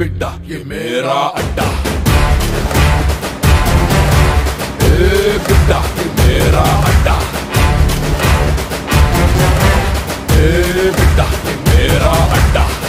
बिड्डा ये मेरा अड्डा। बिड्डा ये मेरा अड्डा। बिड्डा ये मेरा अड्डा।